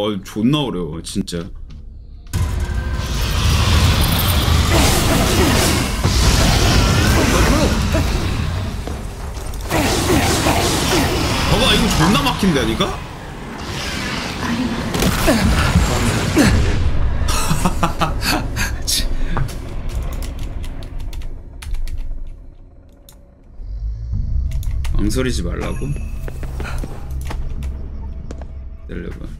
어 존나 어려워 진짜 봐봐 이거 존나 막힌다니까? 망설이지 말라고? 기다려봐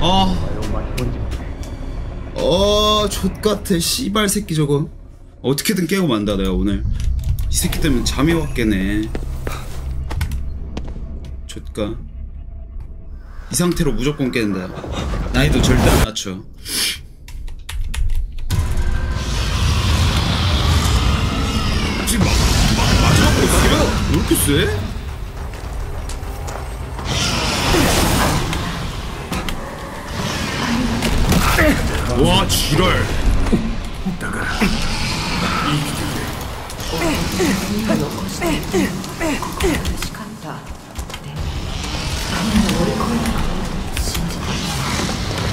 어. 어, 족같아. 씨발 새끼 저거. 어떻게든 깨고 만다 내가 오늘. 이 새끼 때문에 잠이 확 깨네. 족가. 이 상태로 무조건 깨는다. 나이도 절대 안 낮춰. 지금 막, 막 마지막 으로 가면 왜 이렇게 쎄? ワーチだから生きてくれしかったでも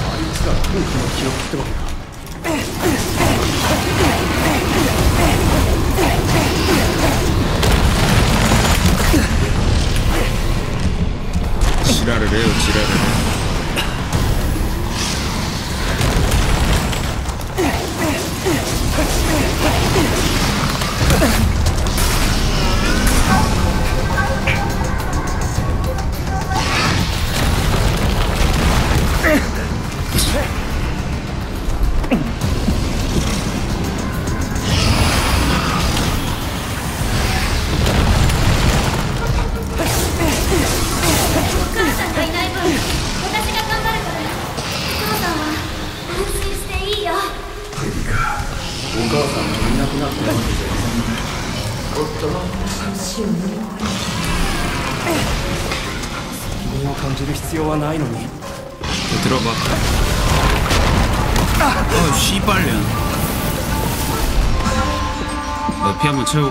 あいつが空気の記ってわけか知られよ知られれ Ugh! 어, 피 한번 채우고.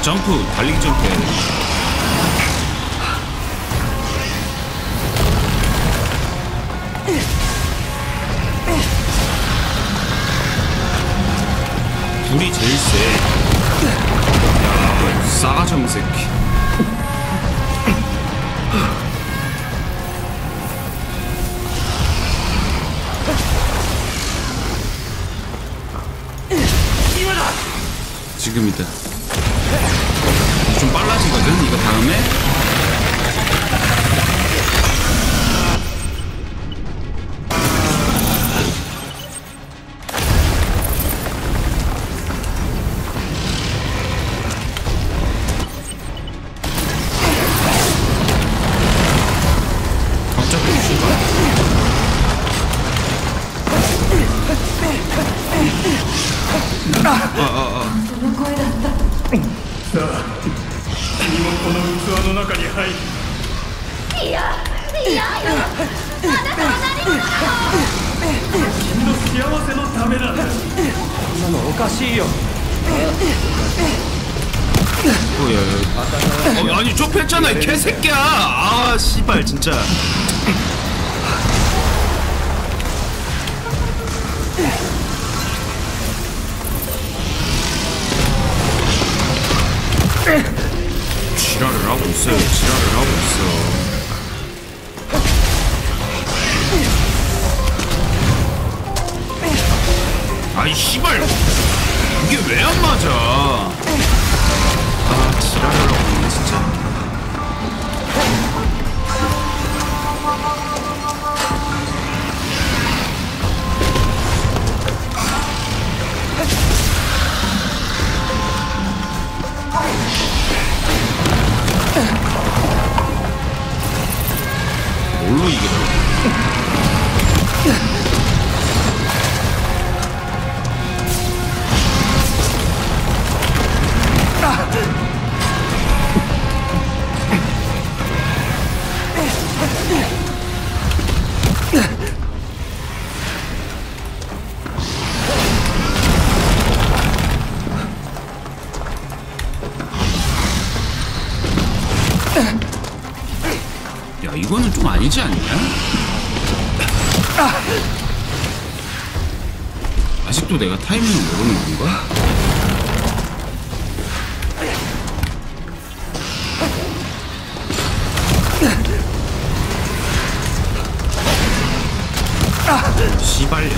점프, 달리기 점프. 둘이 제일 세. 야, 싸가지 없는 새끼. 지금이다. 좀 빨라지거든, 이거 다음에. 아이 씨발 이게 왜 안 맞아? 아 지랄을 하고 있네 진짜. 뭘로 이기더라? 내가 타이밍을 모르는 건가? 씨발려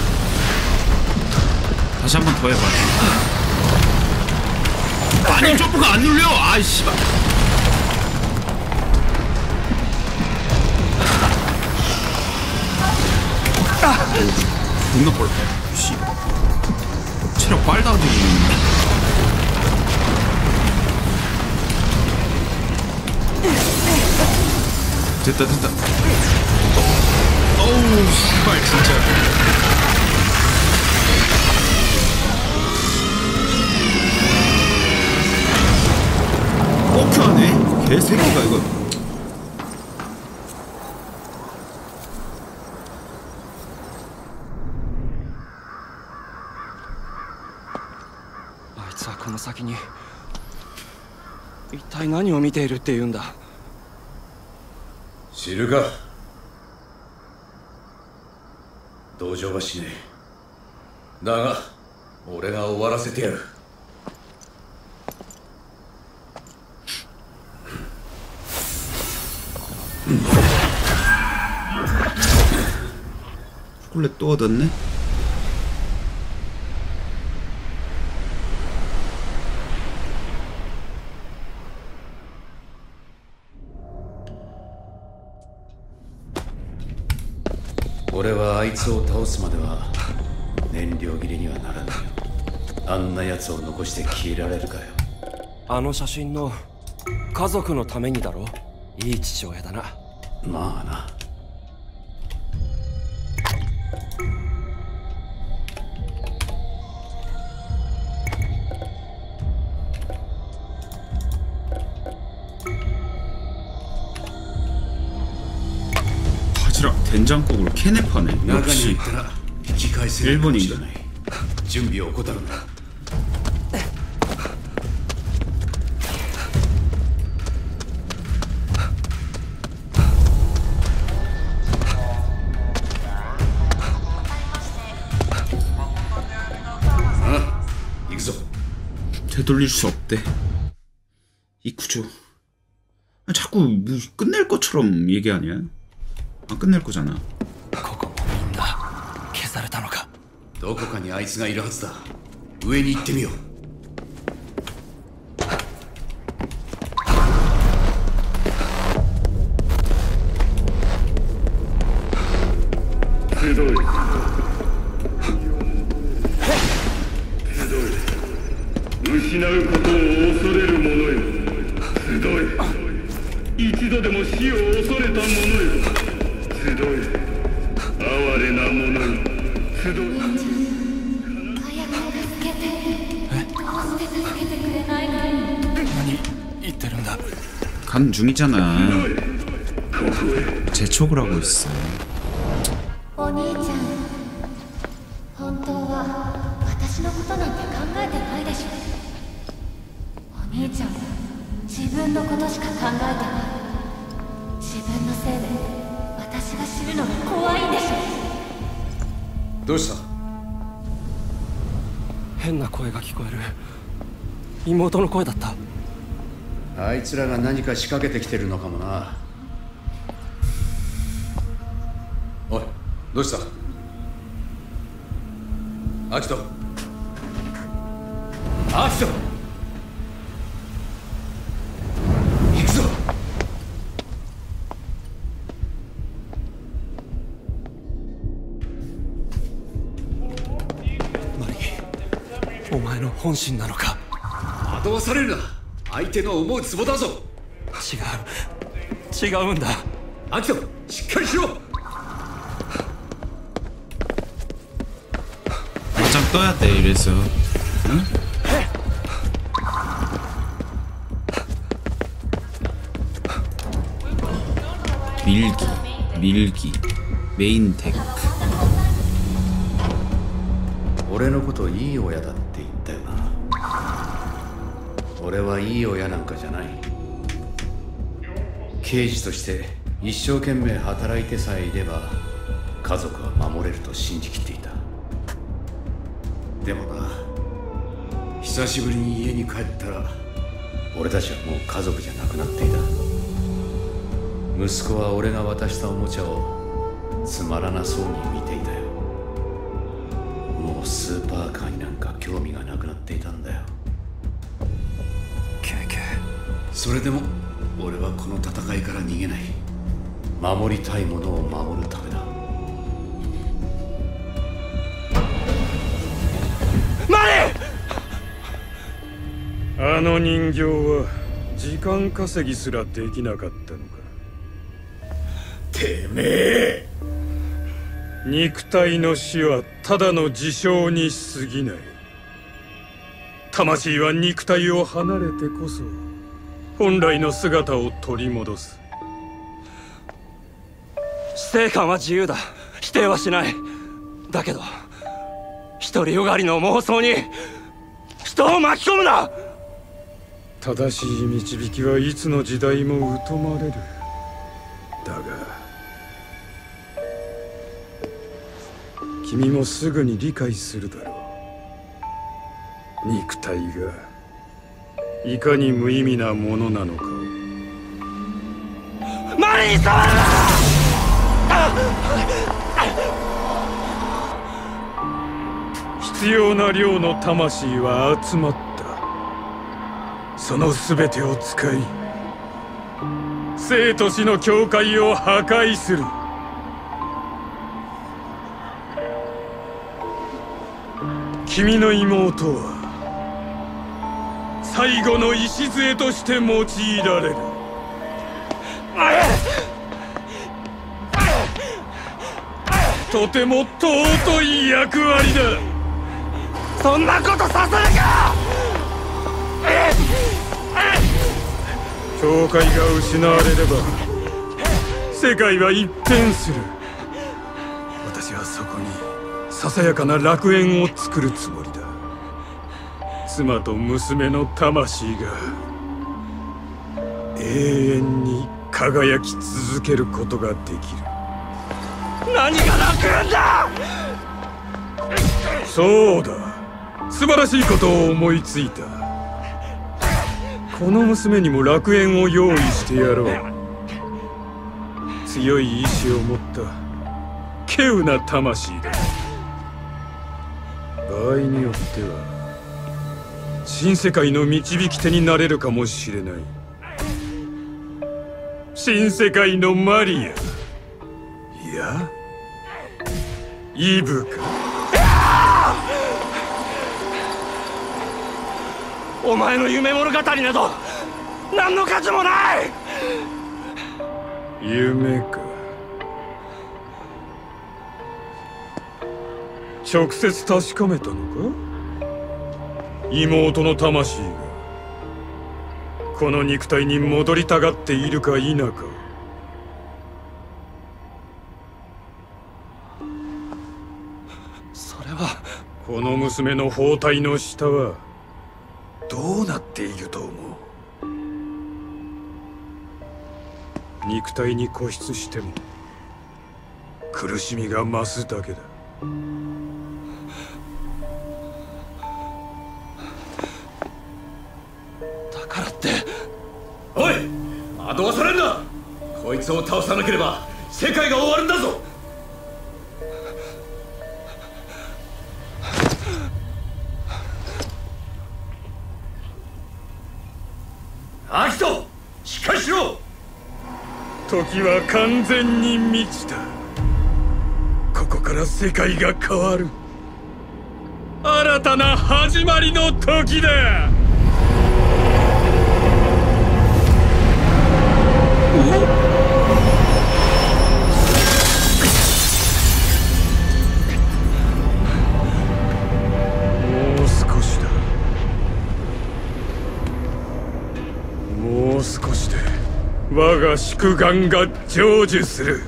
다시 한 번 더 해봐 아니 점프가 안 눌려 아이 씨발 뻘 씨. 체력 빨다지고 됐다 됐다. 어우 씨발 진짜. 뻑큐하네. 개새끼가 이거 先に一体何を見ているって言うんだ知るか同情はしねえだが俺が終わらせてやる 초콜릿 또 얻었네?「 俺はあいつを倒すまでは燃料切れにはならない。よあんな奴を残して消えられるかよ。あの写真の家族のためにだろ？いい父親だな。まあな 된장국을 캔에 파네. 역시 일본인가. 준비 오고다라. 되돌릴 수 없대. 이 구조. 자꾸 뭐 끝낼 것처럼 얘기하냐? 끝낼 거잖아 ここもみんな消されたのかどこかにあいつがいるはずだ上に行ってみよう が死ぬのが怖いんでしょどうした変な声が聞こえる妹の声だったあいつらが何か仕掛けてきてるのかもな。おいどうした？アキト。アキト。行くぞ。マリお前の本心なのか？惑わされるな相手の思うツボだぞ。違う。違うんだ。アキトしっかりしろ。もうちょっとやっていいすビルキビルキベインテック。俺のこといい親だ俺はいい親なんかじゃない。刑事として一生懸命働いてさえいれば家族は守れると信じきっていた。でもな久しぶりに家に帰ったら俺たちはもう家族じゃなくなっていた。息子は俺が渡したおもちゃをつまらなそうに見それでも俺はこの戦いから逃げない。守りたいものを守るためだ。あの人形は時間稼ぎすらできなかったのか？てめえ！肉体の死はただの事象に過ぎない。魂は肉体を離れてこそ本来の姿を取り戻す。死生観は自由だ。否定はしない。だけど独りよがりの妄想に人を巻き込むな！正しい導きはいつの時代も疎まれる。だが君もすぐに理解するだろう。肉体がいかに無意味なものなのか。をマリー触るな必要な量の魂は集まった。その全てを使い生と死の境界を破壊する。君の妹は最後の礎として用いられる。とても尊い役割だ。そんなことさせるか！教会が失われれば世界は一変する。私はそこにささやかな楽園を作るつもり。だ妻と娘の魂が永遠に輝き続けることができる。何が楽園だ！そうだ。素晴らしいことを思いついた。この娘にも楽園を用意してやろう。強い意志を持った稀有な魂だ。場合によっては新世界の導き手になれるかもしれない。新世界のマリア。いや？イブか？お前の夢物語など何の価値もない！夢か。直接確かめたのか？妹の魂がこの肉体に戻りたがっているか否か。それはこの娘の包帯の下はどうなっていると思う？肉体に固執しても苦しみが増すだけだ。おい惑わされんな。こいつを倒さなければ世界が終わるんだぞ。アキトしっかりしろ。時は完全に満ちた。ここから世界が変わる。新たな始まりの時だ。もう少しだ。もう少しで我が祝願が成就する。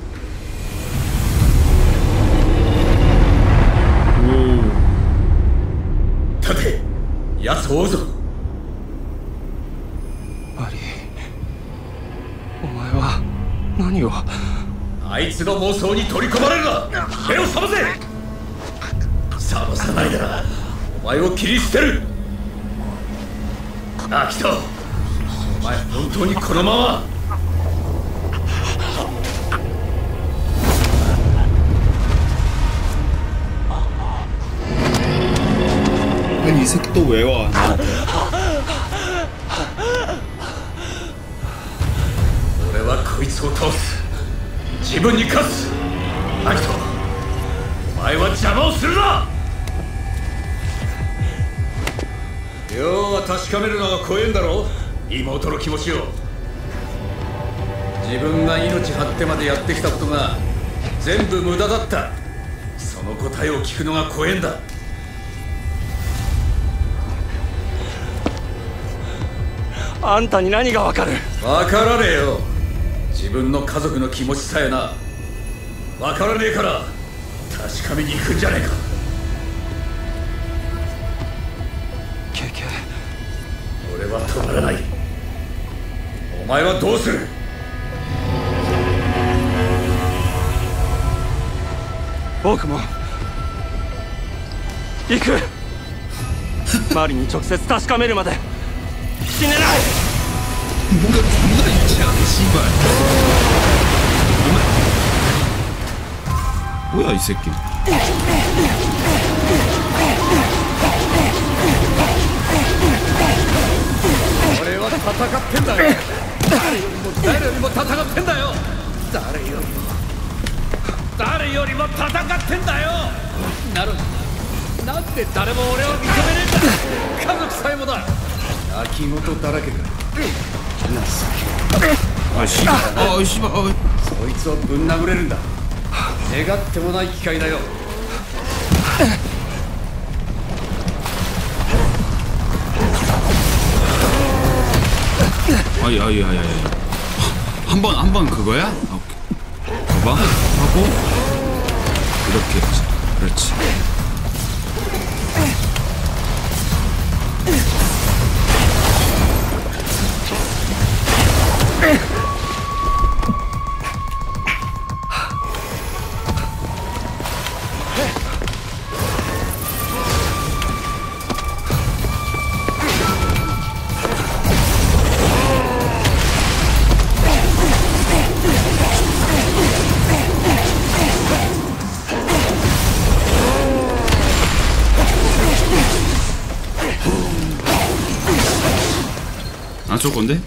立て。奴を追うぞ。何を？あいつの妄想に取り込まれるな！目を覚ませ！覚まさないならお前を切り捨てる！アキトお前本当にこのまま？你是杜维瓦。こいつを倒す。自分に勝つ。アキトお前は邪魔をするな。要は確かめるのが怖えんだろ。妹の気持ちを。自分が命張ってまでやってきたことが全部無駄だった。その答えを聞くのが怖えんだ。あんたに何がわかる？分からねえよ自分の家族の気持ちさえな分からねえから確かめに行くんじゃねえか。ケイケイ俺は止まらない。お前はどうする？僕も行く。マリに直接確かめるまで。死ねないシンバ俺は戦ってんだよ。誰よりも誰よりも戦ってんだよ。誰よりも誰よりも戦ってんだよ。なるなんで誰も俺を認めねえんだ家族さえもだ泣き言だらけだ情けか 아 씨발. 아 씨발. 아, そいつをぶん殴れるんだ願ってもない機会だよ 아이 아이 아이 아이. 한 번 한 번 그거야? 아, 오케이. 봐봐. 하고 이렇게 해야지. 그렇지. 건데?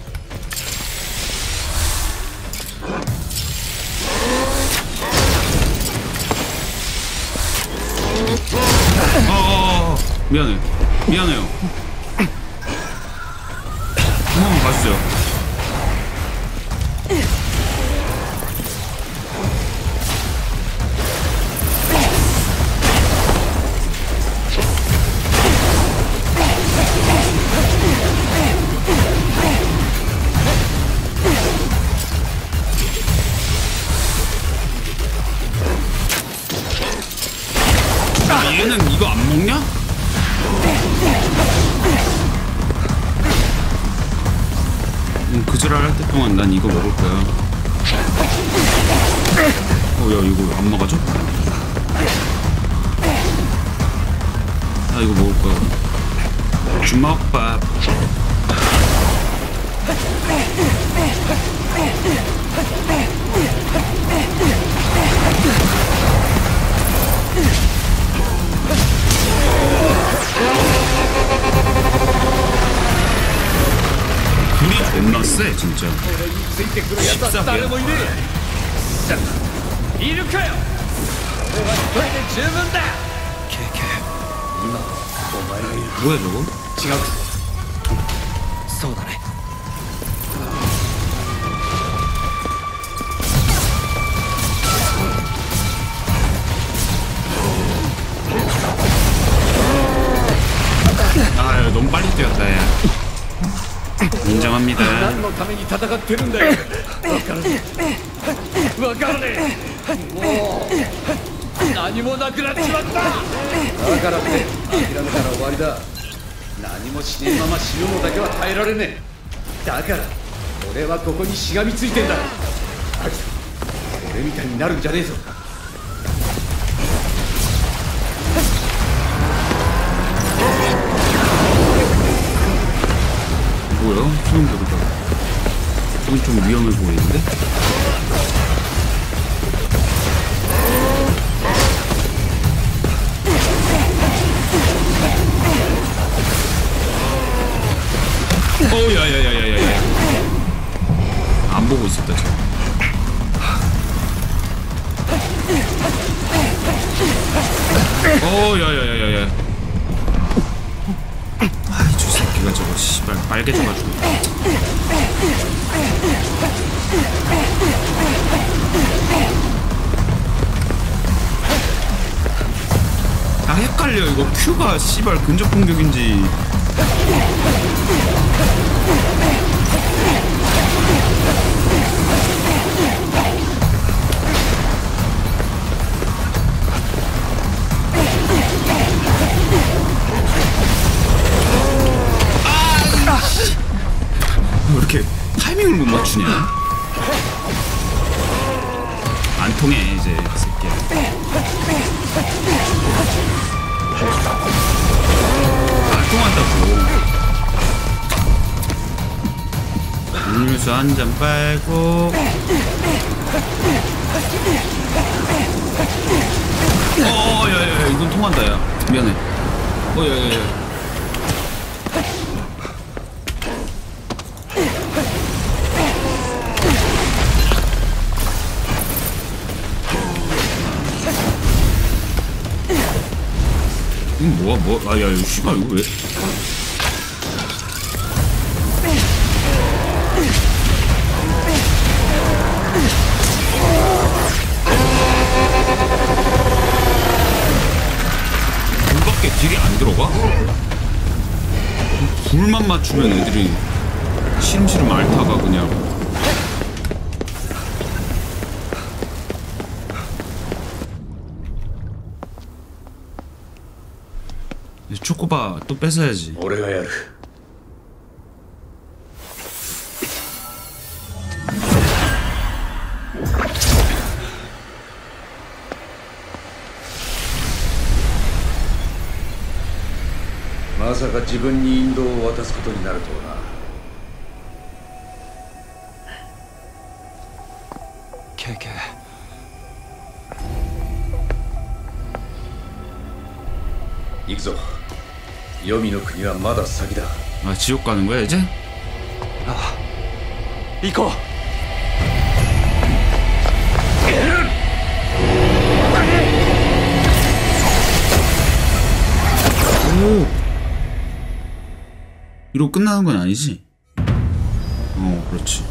어, 미안해. 미안해요. 한 번만 봐주세요. だから俺はここにしがみついてんだあいつ俺みたいになるんじゃねえぞ 뭐야? 수능 들어가 이건 좀 위험해 보이는데? 어, 야야야야야. 아이, 저 새끼가 저거 씨발 빨개져가지고. 아 헷갈려 이거 큐가 씨발 근접 공격인지 이밍을 못 맞추냐? 안 통해 이제 이 새끼야. 안 통한다고. 음료수 한 잔 빨고. 어, 야야야, 이건 통한다 야. 미안해. 어, 야야야. 이거 뭐야 뭐? 아야 이거 씨발 이거 왜? 불밖에 딜이 안 들어가? 불만 맞추면 애들이 시름시름 앓다가 그냥 초코바 또 뺏어야지 俺がやるまさか自分に引導を渡すことになるとはな 黄泉の国はまだ先だ 아 지옥 가는 거야 이제? 行こう 오 이러고 끝나는 건 아니지? 어 그렇지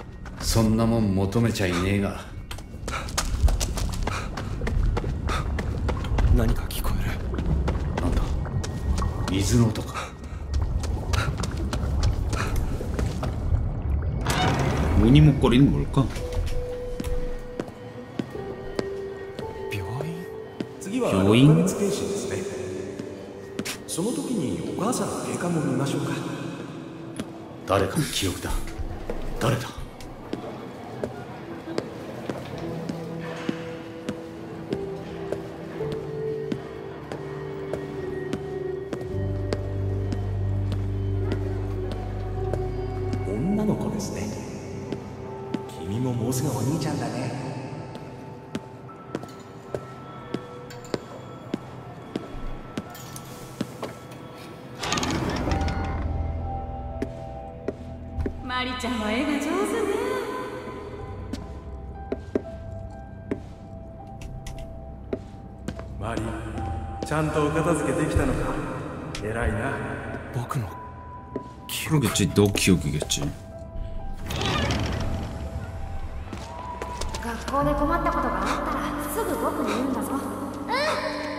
そんなもん求めちゃいねえが何か聞こえるなんだ水の音か모니목거리는 뭘까? 病院次は病院6ヶ月検診ですねその時にお母さんの経過も見ましょうか誰かの記憶だ誰だ ゃんとお片付けできたのか偉いな僕の 그러겠지 너 기억이겠지 学校で困ったことがあったらすぐ僕に言うんだぞ一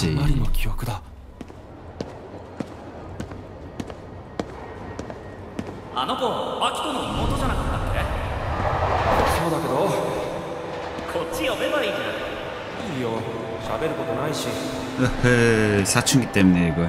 이러면 안 됐지 マリの記憶だあの子アキトの妹じゃなかったっけそうだけどこっち呼べばいいじゃんいいよ喋ることないし 으흐 사춘기 때문에 이거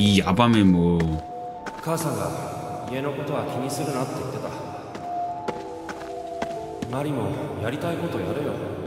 いいバめも母さんが家のことは気にするなって言ってた。マリもやりたいことやれよ。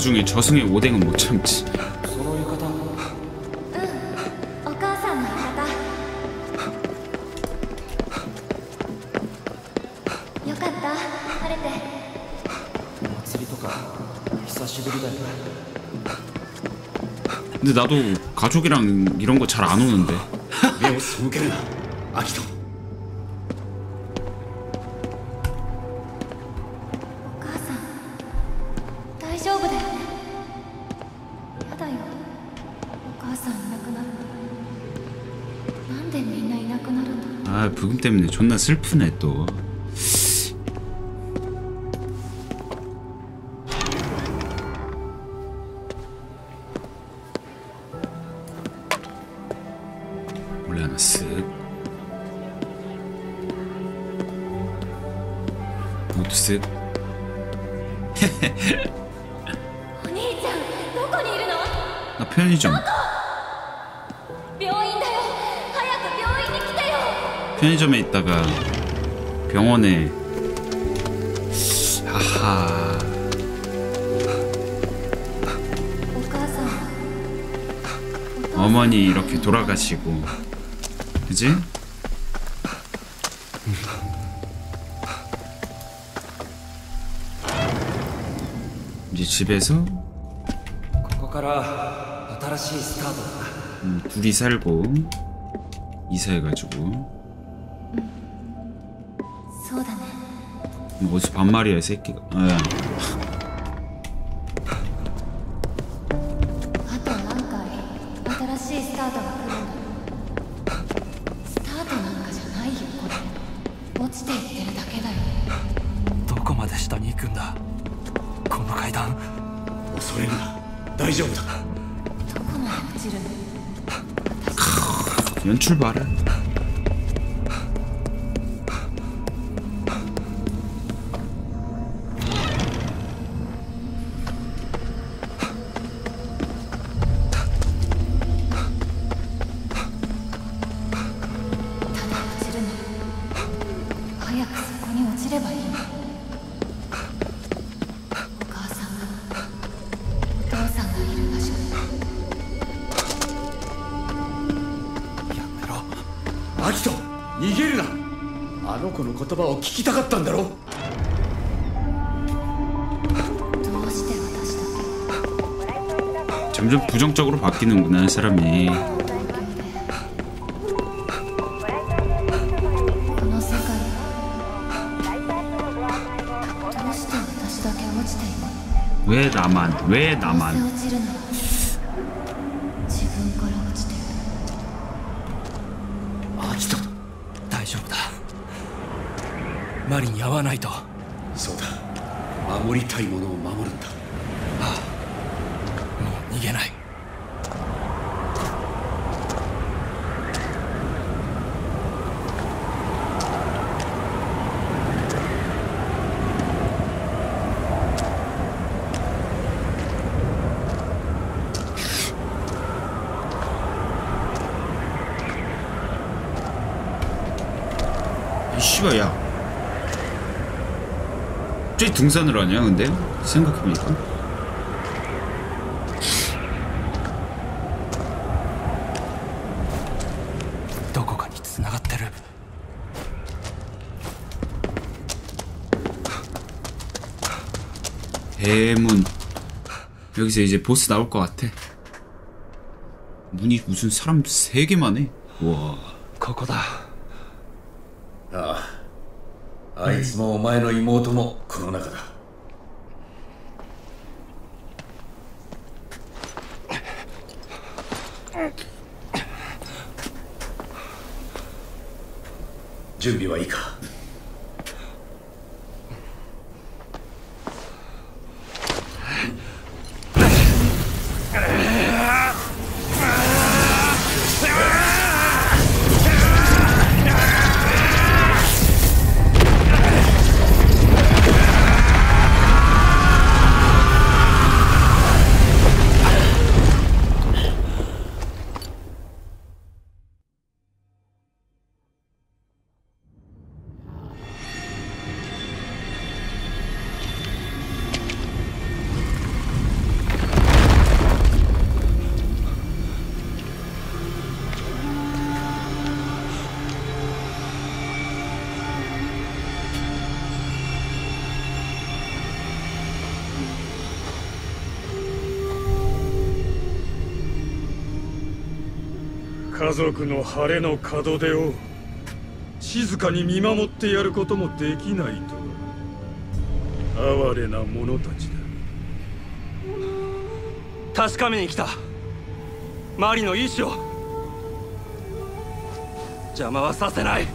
중에 저승의 오뎅은 못 참지. 근데 나도 가족이랑 이런 거 잘 안 오는데. 아기도 때문에 존나 슬프네 또나 편의점. 편의점에 있다가 병원에. 아하. 어머니 이렇게 돌아가시고. 그지? 이제 집에서? 음, 둘이 살고 이사해가지고. 어디서 반말이야 이 새끼가. 예. 네. 출발을. たかったんだろどうして私だ 점점 부정적으로 바뀌는구나 사람이 けこの世界どうして私だけ落ちていくの 왜 나만 왜 どう 나만 りに合わないと。そうだ。守りたいものを守 등산을 하냐 근데? 생각해보니까. 대문. 여기서 이제 보스 나올 것 같아. 문이 무슨 사람 세개만 해. 우와. 거거다. いつもお前の妹もこの中だ。族の晴れの門出を静かに見守ってやることもできないとは哀れな者たちだ。確かめに来た。マリの意志を。邪魔はさせない。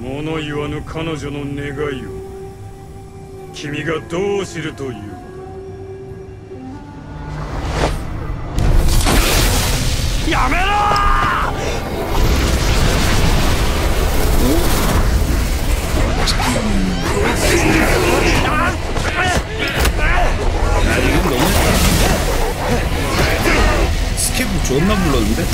物言わぬ彼女の願いを君がどう知るというやめ 스케브 존나 불렀는데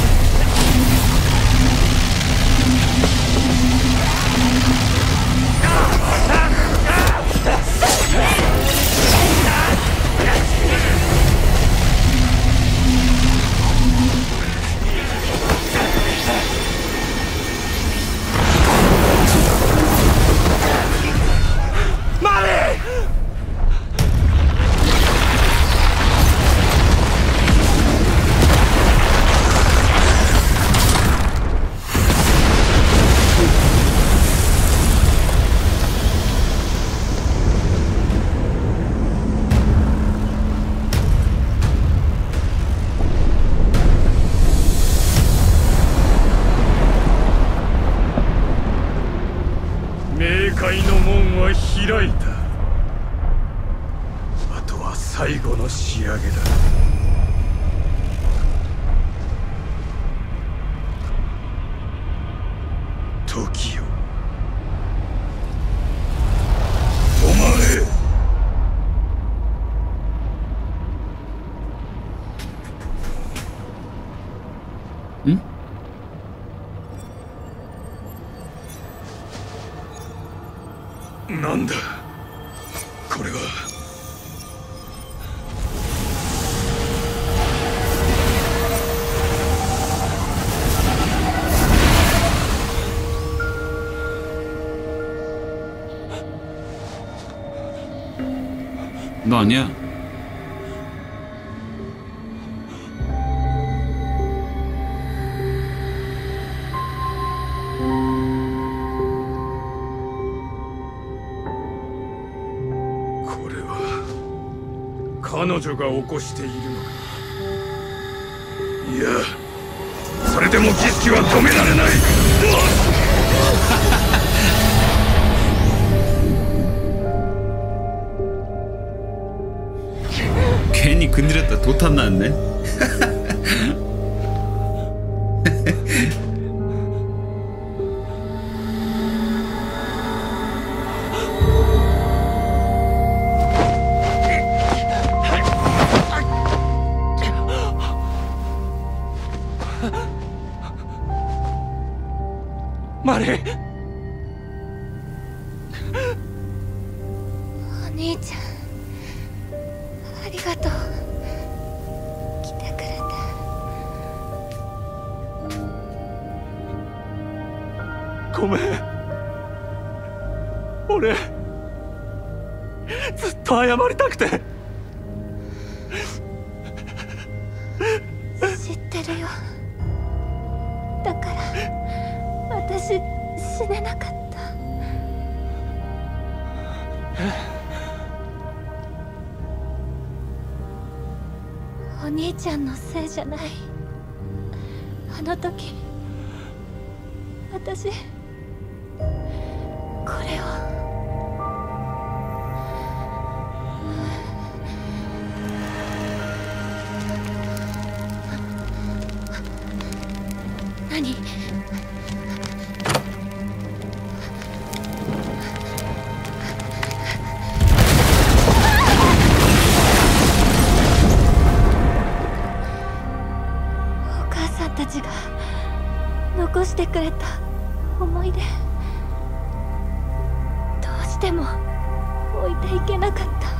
stronie? Kanojo ga okoshite iru no ka? いやそれでも儀式は止められない 큰일 했다. 도탄 났네. してくれた思い出。どうしても置いていけなかった。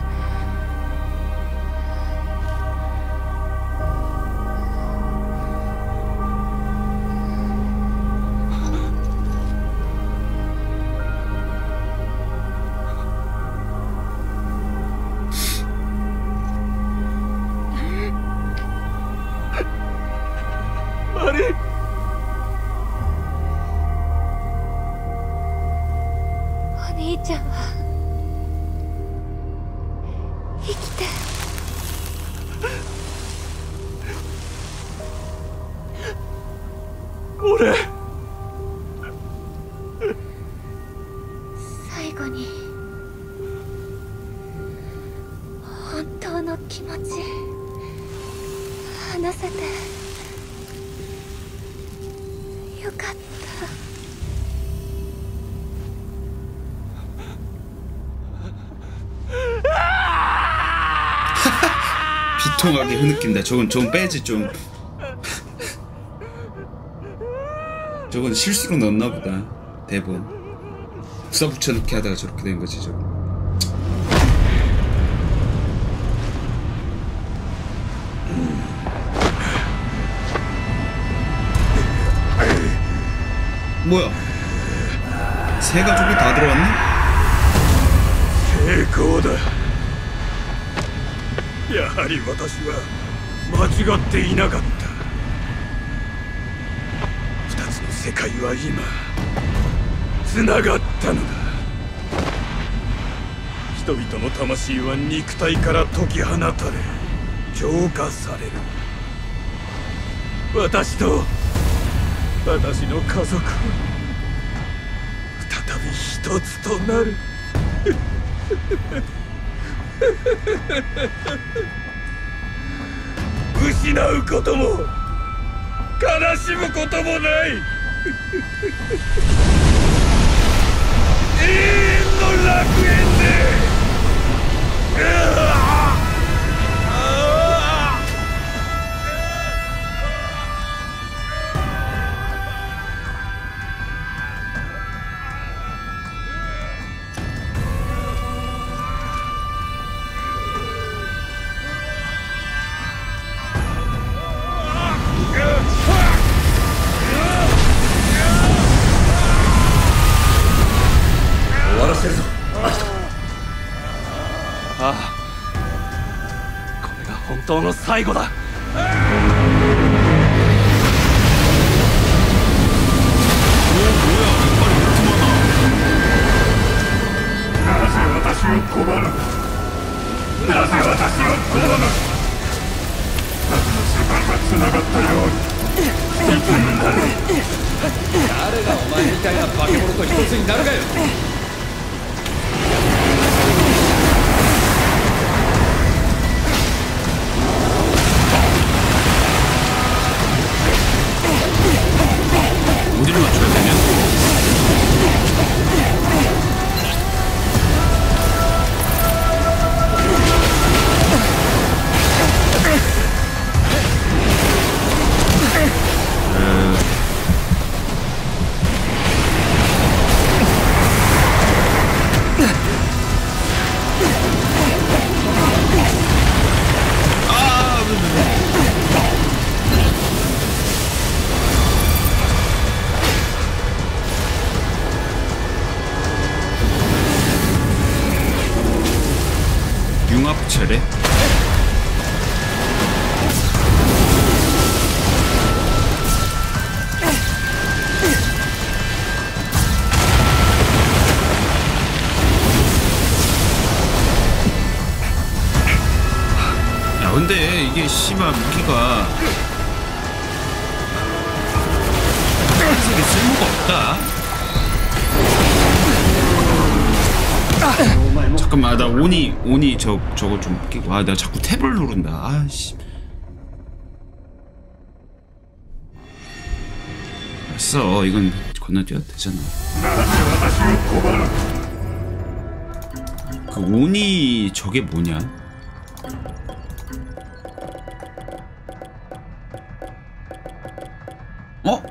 시큼하게 흐느낀다. 그 저건 좀 빼지 좀. 저건 실수로 넣었나 보다. 대본. 부사 붙여넣기 하다가 저렇게 된 거지, 저 음. 뭐야? 세 가족이 다 들어왔네? 예, 개거다. やはり私は間違っていなかった。二つの世界は今つながったのだ。人々の魂は肉体から解き放たれ浄化される。私と私の家族は再び一つとなる。失うことも悲しむこともない。永遠の楽園で。最後だ。 저거 좀 끼고. 아 내가 자꾸 탭을 누른다. 아씨. 알았어. 이건 건너뛰어도 되잖아. 그 오니 저게 뭐냐? 어?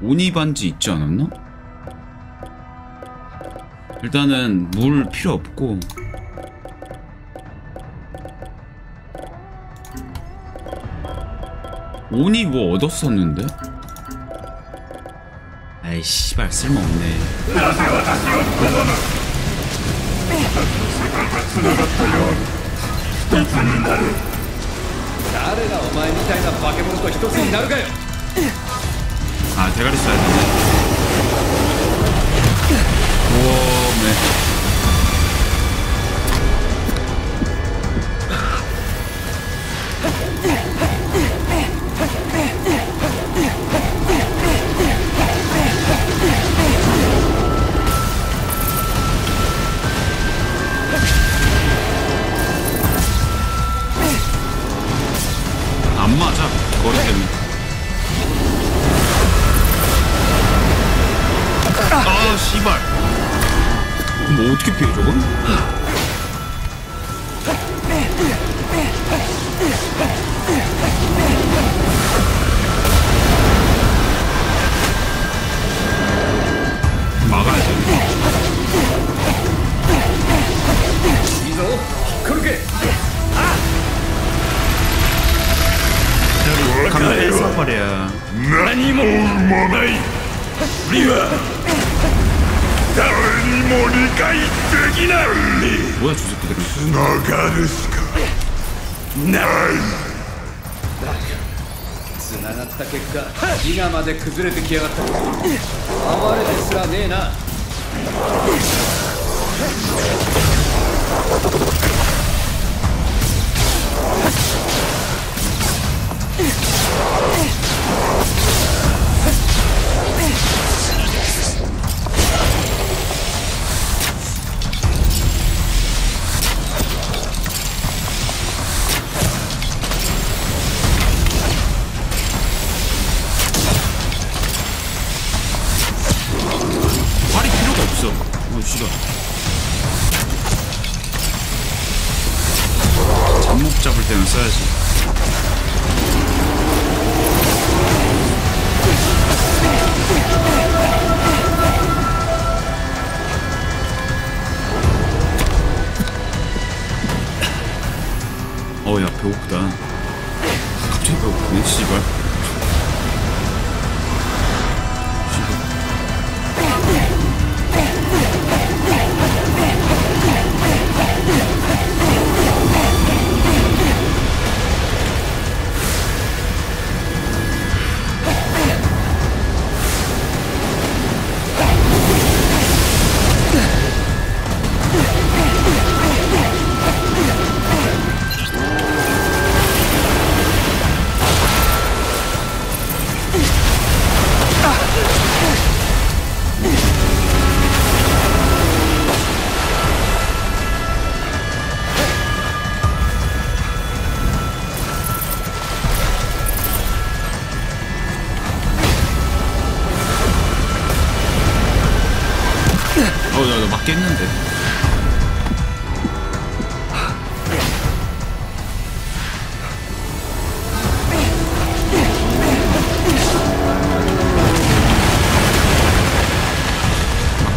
오니 반지 있지 않았나? 일단은 물 필요 없고. 오니 뭐 얻었었는데? 아이 씨발 쓸모없네. 아 대가리 써야 되네. 우와 매.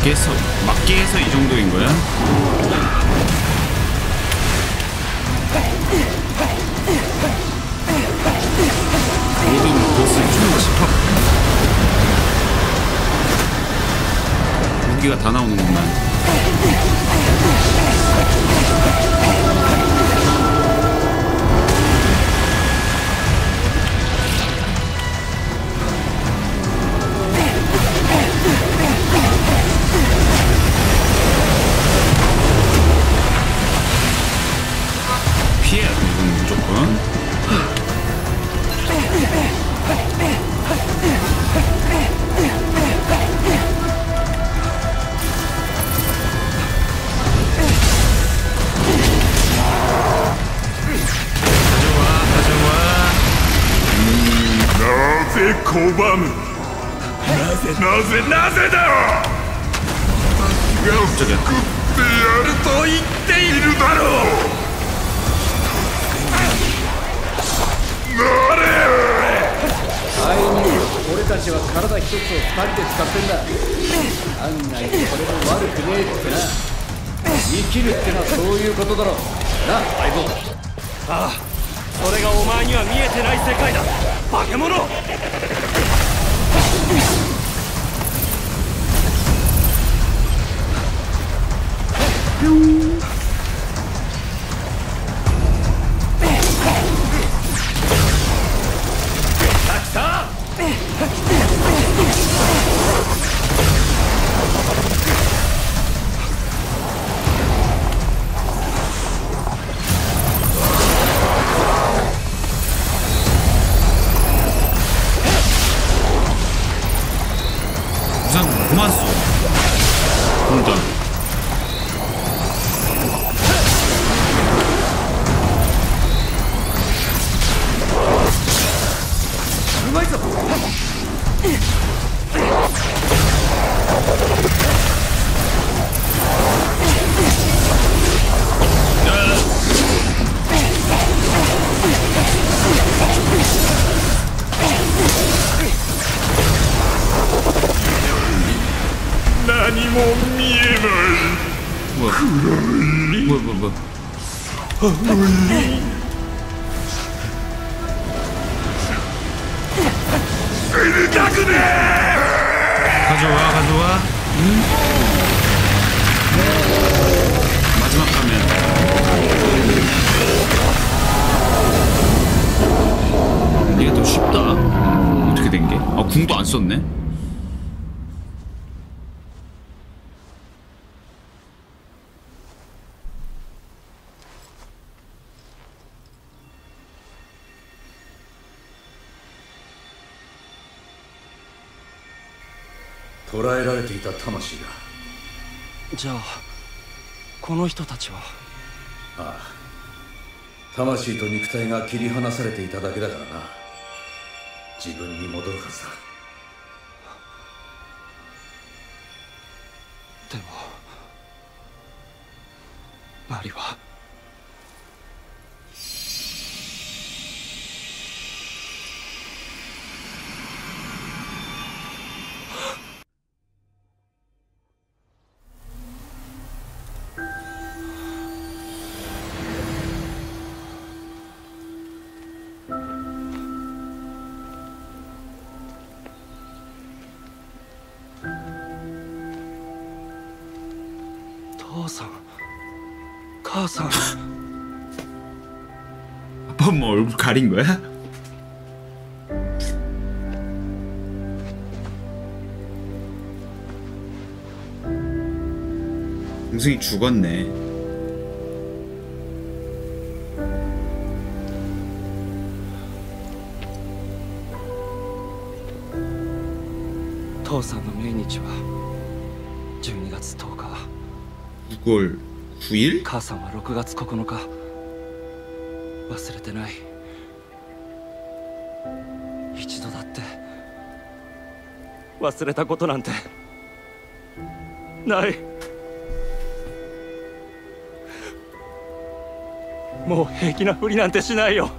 맞게 해서 맞게 해서 이 정도인 거야? 모든 보스 총 10합 무기가 다 나오는구만 拒む。なぜなぜなぜだが食ってやると言っているだろうなれあいに俺たちは体一つを二人で使ってんだ案外これも悪くねえってな生きるってのはそういうことだろな相棒ああそれがお前には見えてない世界だ。化け物。来た来た魂と肉体が切り離されていただけだからな。自分に戻るはずだ。でもマリは 그건 뭐 얼굴 가린 거야? 동승이 죽었네 무6월 9일? 가상 6月9日 忘れてない。一度だって。忘れたことなんて。ない。もう平気なふりなんてしないよ。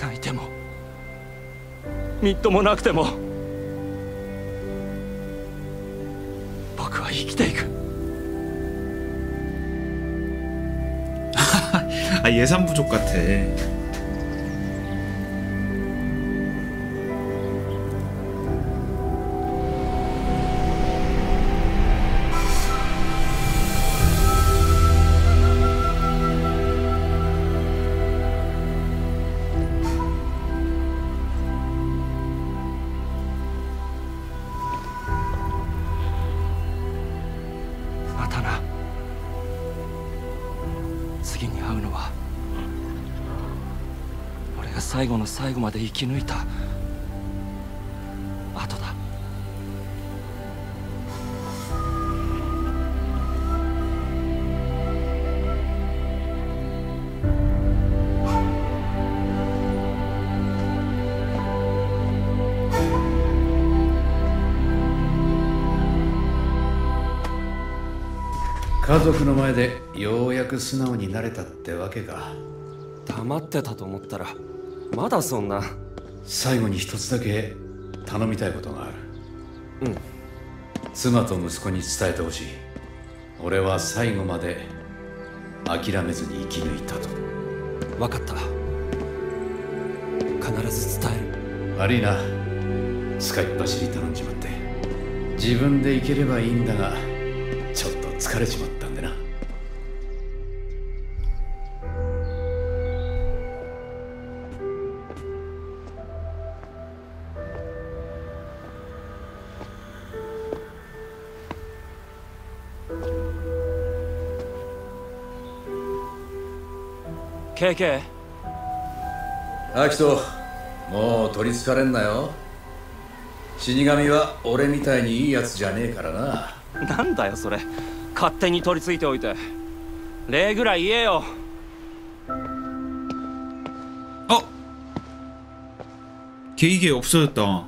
泣いてもみっともなくても。 예산 부족 같아. 最後の最後まで生き抜いた。後だ。家族の前でようやく素直になれたってわけか。黙ってたと思ったらまだそんな。最後に一つだけ頼みたいことがある。うん。妻と息子に伝えてほしい。俺は最後まで諦めずに生き抜いたと。分かった。必ず伝える。悪いな使いっ走り頼んじまって。自分で行ければいいんだがちょっと疲れちまった んでなケイケイアキトもう取りつかれんなよ死神は俺みたいにいいやつじゃねえからななんだよそれ勝手に取り付いておいて礼ぐらい言えよ 어? 계획이 없어졌다.